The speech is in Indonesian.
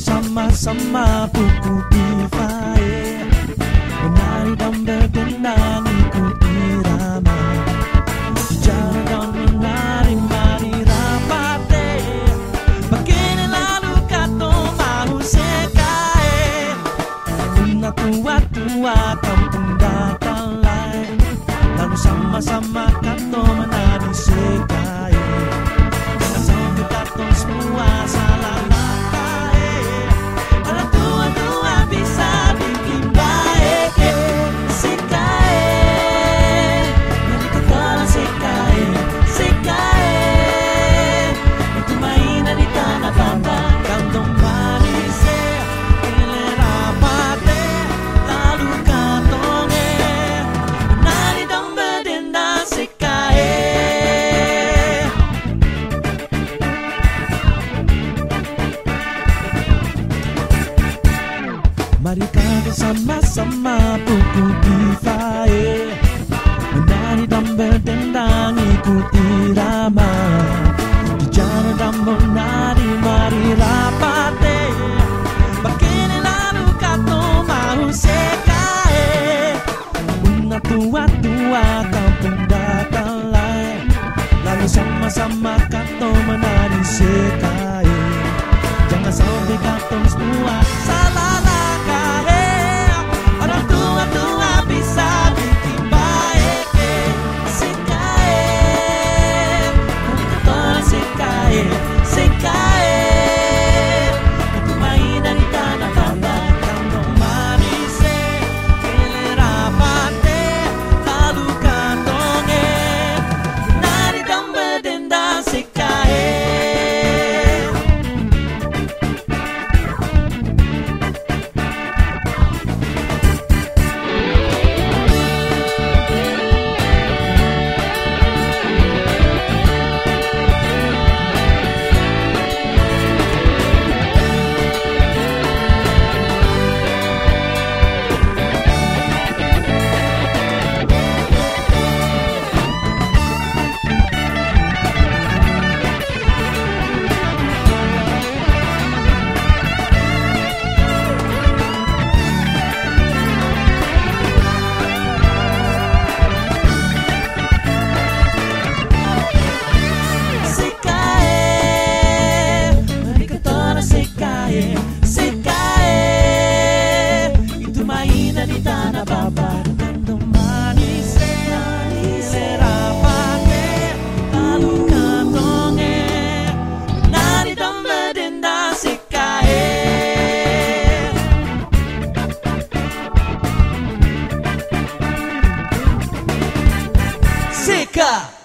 sama-sama buku pipa Mari padu sama-sama buku diva eh. Menari dan berdendang ikuti irama Di jalan dan menari mari rapate eh. Begini lalu kato mau sekae eh. Bunga tua-tua kau datang lain Lalu sama-sama 아까